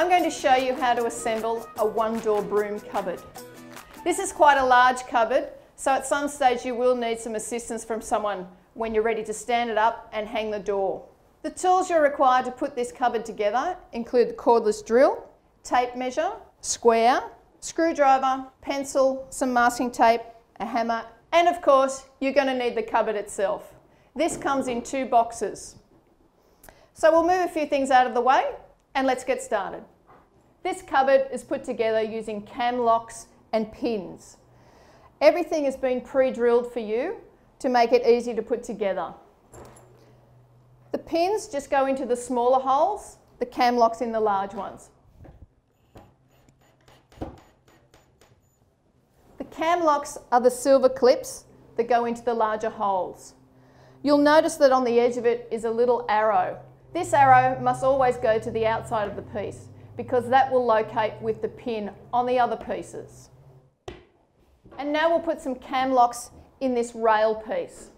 I'm going to show you how to assemble a one-door broom cupboard. This is quite a large cupboard, so at some stage you will need some assistance from someone when you're ready to stand it up and hang the door. The tools you're required to put this cupboard together include the cordless drill, tape measure, square, screwdriver, pencil, some masking tape, a hammer, and of course, you're going to need the cupboard itself. This comes in two boxes. So we'll move a few things out of the way and let's get started. This cupboard is put together using cam locks and pins. Everything has been pre-drilled for you to make it easy to put together. The pins just go into the smaller holes, the cam locks in the large ones. The cam locks are the silver clips that go into the larger holes. You'll notice that on the edge of it is a little arrow. This arrow must always go to the outside of the piece because that will locate with the pin on the other pieces. And now we'll put some cam locks in this rail piece.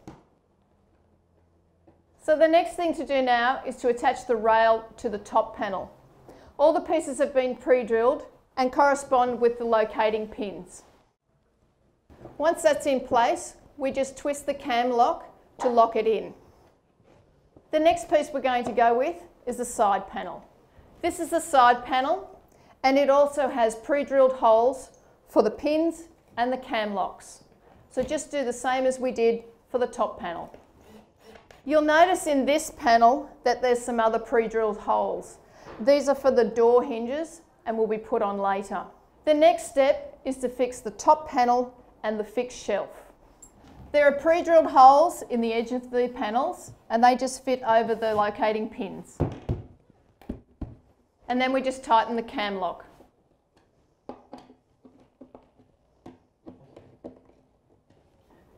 So the next thing to do now is to attach the rail to the top panel. All the pieces have been pre-drilled and correspond with the locating pins. Once that's in place, we just twist the cam lock to lock it in. The next piece we're going to go with is the side panel. This is the side panel and it also has pre-drilled holes for the pins and the cam locks. So just do the same as we did for the top panel. You'll notice in this panel that there's some other pre-drilled holes. These are for the door hinges and will be put on later. The next step is to fix the top panel and the fixed shelf. There are pre-drilled holes in the edge of the panels and they just fit over the locating pins. And then we just tighten the cam lock.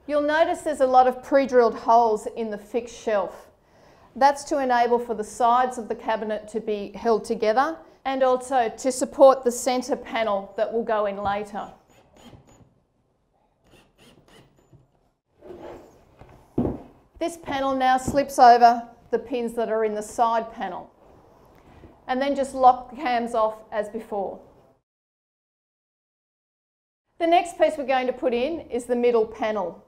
You'll notice there's a lot of pre-drilled holes in the fixed shelf. That's to enable for the sides of the cabinet to be held together and also to support the centre panel that will go in later. This panel now slips over the pins that are in the side panel and then just lock the cams off as before. The next piece we're going to put in is the middle panel.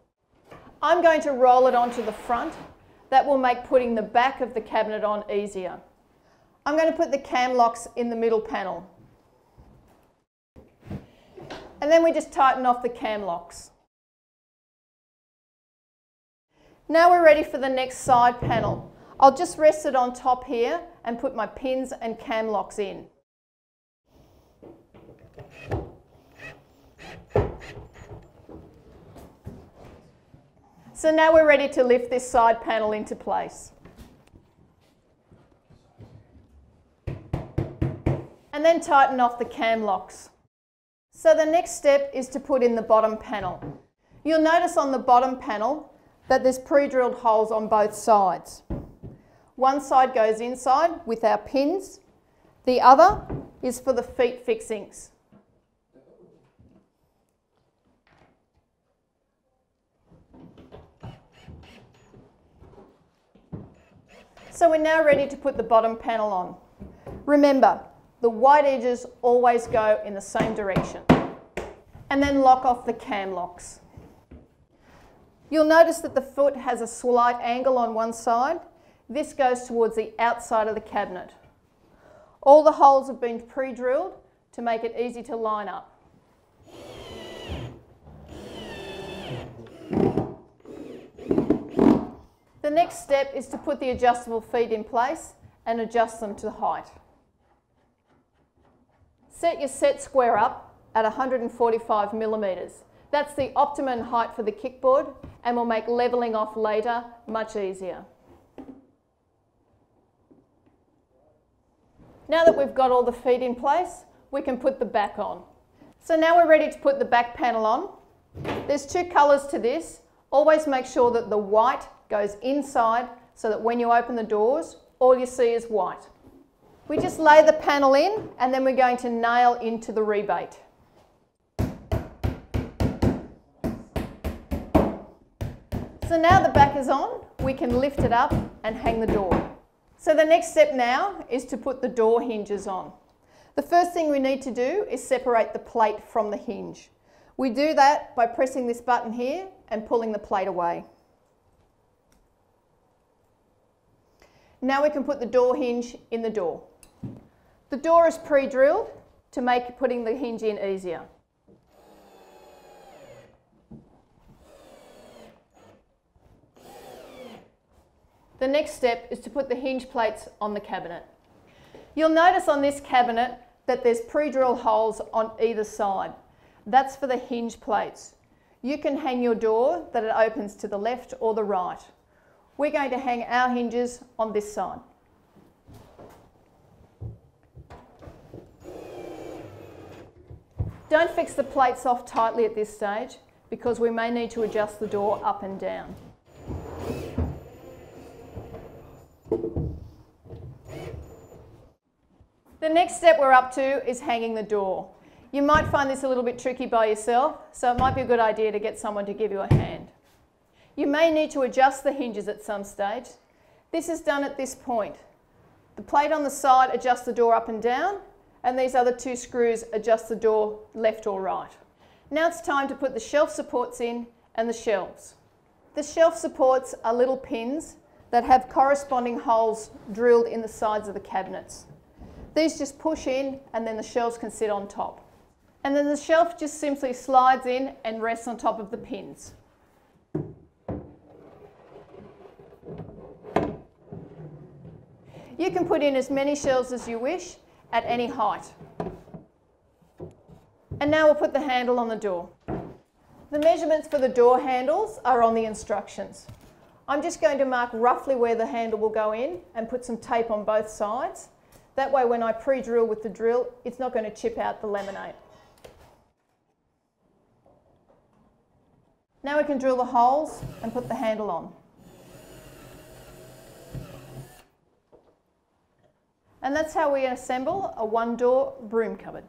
I'm going to roll it onto the front. That will make putting the back of the cabinet on easier. I'm going to put the cam locks in the middle panel. And then we just tighten off the cam locks. Now we're ready for the next side panel. I'll just rest it on top here and put my pins and cam locks in. So now we're ready to lift this side panel into place. And then tighten off the cam locks. So the next step is to put in the bottom panel. You'll notice on the bottom panel that there's pre-drilled holes on both sides. One side goes inside with our pins, the other is for the feet fixings. So we're now ready to put the bottom panel on. Remember, the white edges always go in the same direction. And then lock off the cam locks. You'll notice that the foot has a slight angle on one side. This goes towards the outside of the cabinet. All the holes have been pre-drilled to make it easy to line up. The next step is to put the adjustable feet in place and adjust them to the height. Set your set square up at 145 millimetres. That's the optimum height for the kickboard and will make levelling off later much easier. Now that we've got all the feet in place, we can put the back on. So now we're ready to put the back panel on. There's two colours to this. Always make sure that the white goes inside so that when you open the doors, all you see is white. We just lay the panel in and then we're going to nail into the rebate. So now the back is on, we can lift it up and hang the door. So the next step now is to put the door hinges on. The first thing we need to do is separate the plate from the hinge. We do that by pressing this button here and pulling the plate away. Now we can put the door hinge in the door. The door is pre-drilled to make putting the hinge in easier. The next step is to put the hinge plates on the cabinet. You'll notice on this cabinet that there's pre-drill holes on either side. That's for the hinge plates. You can hang your door that it opens to the left or the right. We're going to hang our hinges on this side. Don't fix the plates off tightly at this stage because we may need to adjust the door up and down. The next step we're up to is hanging the door. You might find this a little bit tricky by yourself, so it might be a good idea to get someone to give you a hand. You may need to adjust the hinges at some stage. This is done at this point. The plate on the side adjusts the door up and down, and these other two screws adjust the door left or right. Now it's time to put the shelf supports in and the shelves. The shelf supports are little pins that have corresponding holes drilled in the sides of the cabinets. These just push in and then the shelves can sit on top. And then the shelf just simply slides in and rests on top of the pins. You can put in as many shelves as you wish at any height. And now we'll put the handle on the door. The measurements for the door handles are on the instructions. I'm just going to mark roughly where the handle will go in and put some tape on both sides. That way when I pre-drill with the drill, it's not going to chip out the laminate. Now we can drill the holes and put the handle on. And that's how we assemble a one door broom cupboard.